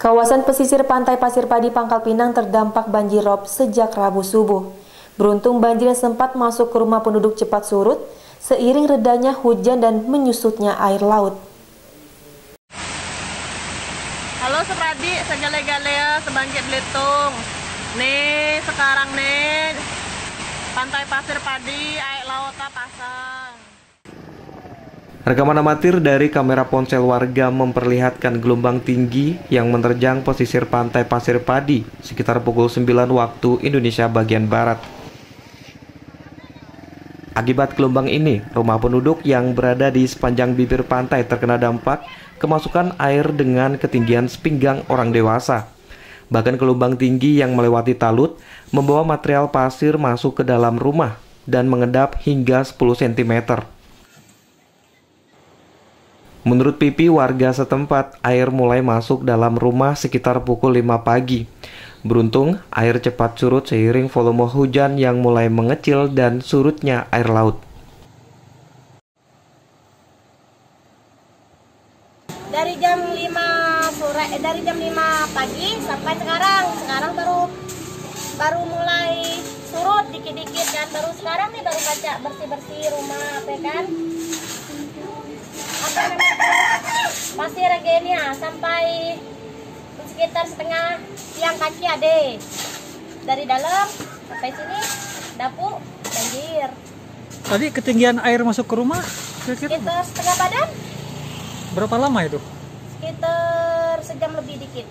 Kawasan pesisir pantai Pasir Padi Pangkal Pinang terdampak banjir rob sejak Rabu subuh. Beruntung banjir yang sempat masuk ke rumah penduduk cepat surut, seiring redanya hujan dan menyusutnya air laut. Halo Sepradi, saya Galea, sebangkit Belitung. Nih, sekarang nih, pantai Pasir Padi, air lautnya pasang. Rekaman amatir dari kamera ponsel warga memperlihatkan gelombang tinggi yang menerjang pesisir pantai Pasir Padi sekitar pukul 9 waktu Indonesia bagian Barat. Akibat gelombang ini, rumah penduduk yang berada di sepanjang bibir pantai terkena dampak kemasukan air dengan ketinggian sepinggang orang dewasa. Bahkan gelombang tinggi yang melewati talut membawa material pasir masuk ke dalam rumah dan mengedap hingga 10 cm. Menurut Pipi, warga setempat, air mulai masuk dalam rumah sekitar pukul 5 pagi. Beruntung, air cepat surut seiring volume hujan yang mulai mengecil dan surutnya air laut. Dari jam 5 sore, eh, dari jam 5 pagi sampai sekarang, sekarang baru baru mulai surut dikit-dikit kan, baru sekarang nih baru kaca bersih-bersih rumah, apa kan? Apa namanya pasir gini ya sampai sekitar setengah tiang kaki ada dari dalam sampai sini dapur banjir. Tadi ketinggian air masuk ke rumah sekitar setengah badan? Berapa lama itu? Sekitar sejam lebih dikit.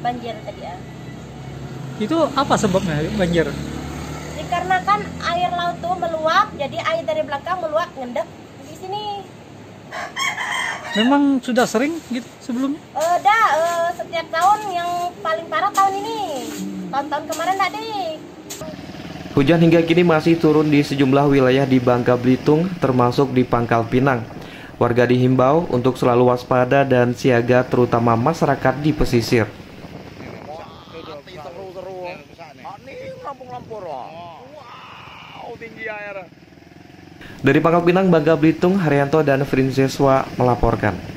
Banjir tadi ya. Itu apa sebabnya banjir? Dikarenakan air laut tuh meluap jadi air dari belakang meluap ngendek Memang sudah sering gitu sebelumnya? Uh, dah, uh, setiap tahun yang paling parah tahun ini. Tahun-tahun kemarin tadi. Hujan hingga kini masih turun di sejumlah wilayah di Bangka Belitung, termasuk di Pangkal Pinang. Warga dihimbau untuk selalu waspada dan siaga terutama masyarakat di pesisir. Dari Pangkal Pinang, Bangka Belitung, Haryanto dan Frinseswa melaporkan.